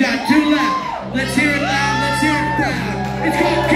got two left. Let's hear it loud. Let's hear it proud. It's called